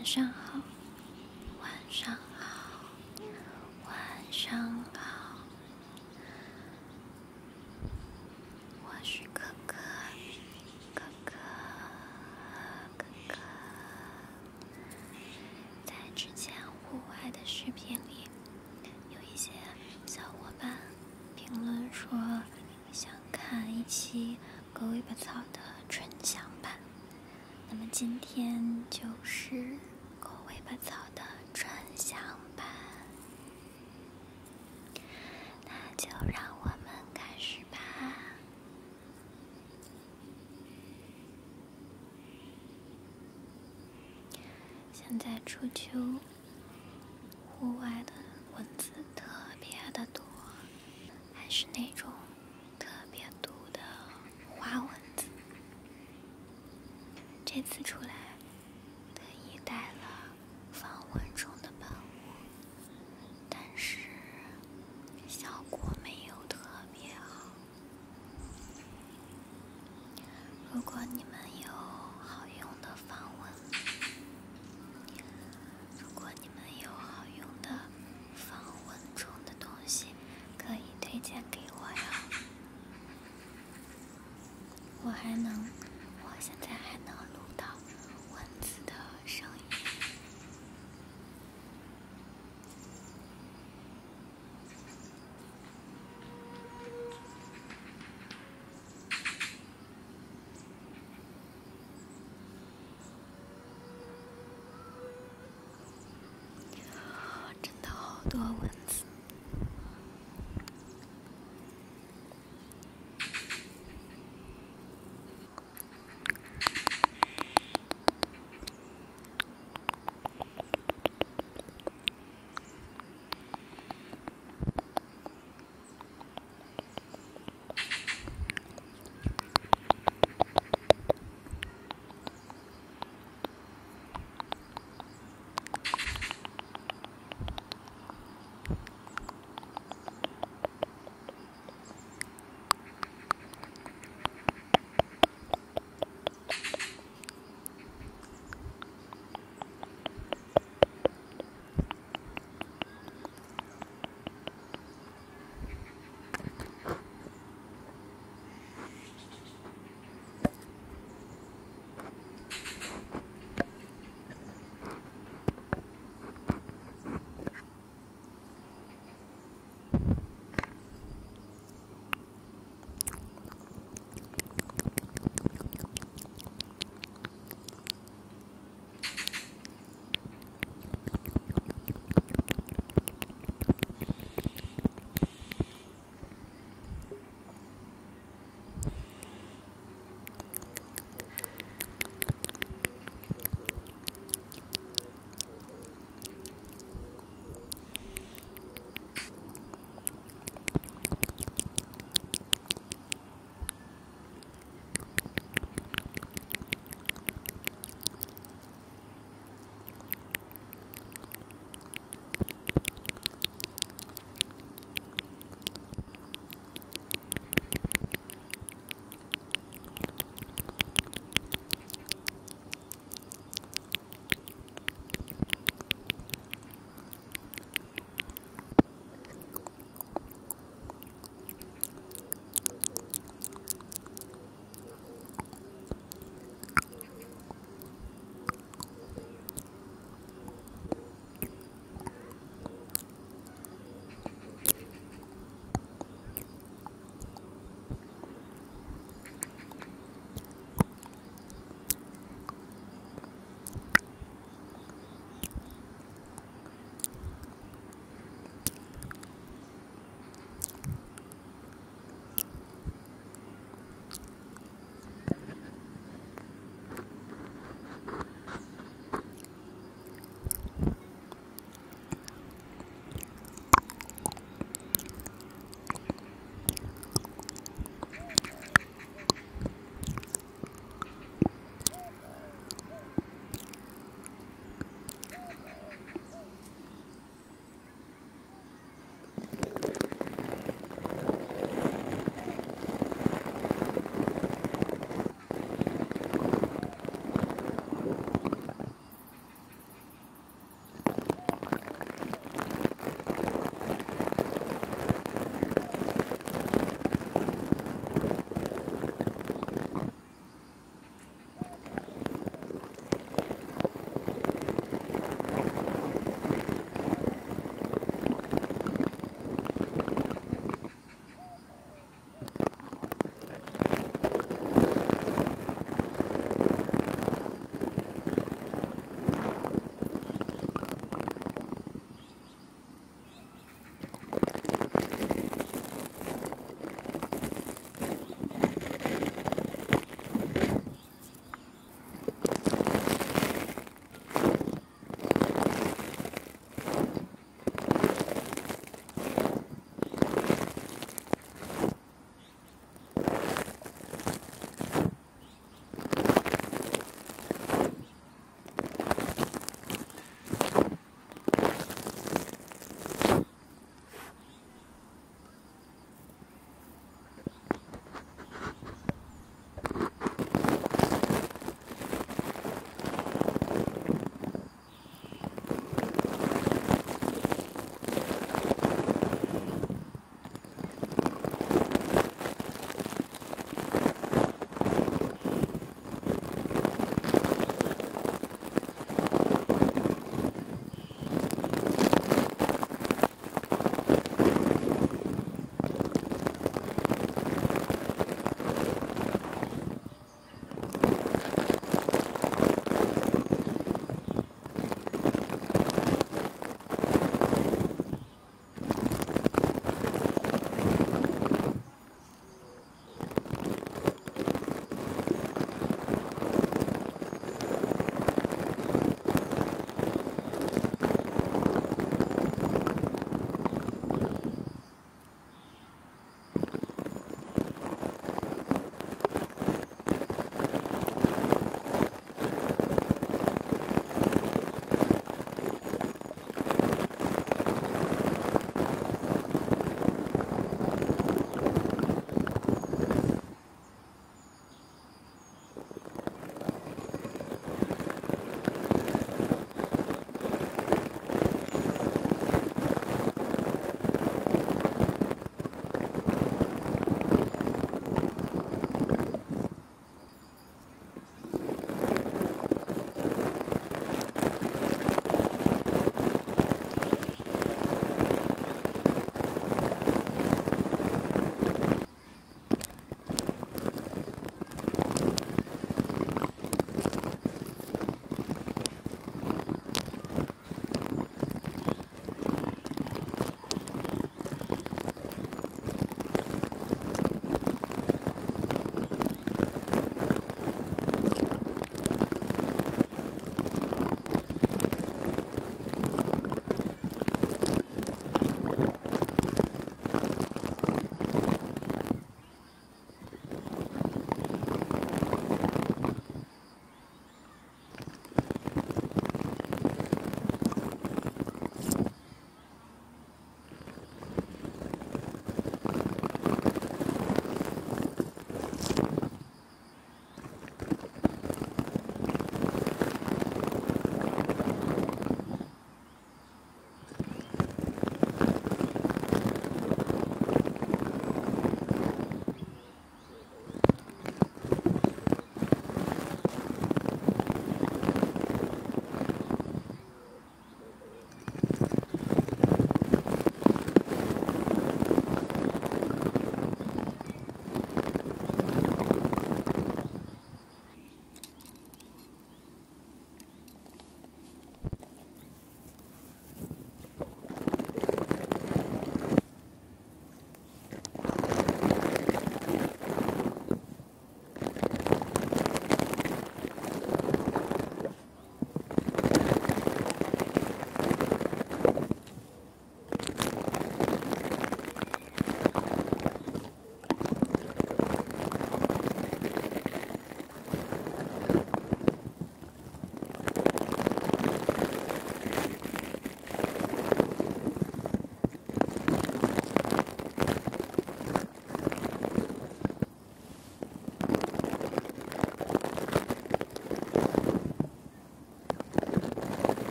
晚上好，晚上好，晚上好。我是可可，可可，可可。在之前户外的视频里，有一些小伙伴评论说想看一期狗尾巴草的纯享版。那么今天就是狗尾巴草的纯享版，那就让我们开始吧。现在初秋，户外的蚊子特别的多，还是那种特别毒的花蚊子。这次出来，特意带了防蚊虫的喷雾，但是效果没有特别好。如果你们有 Darwin's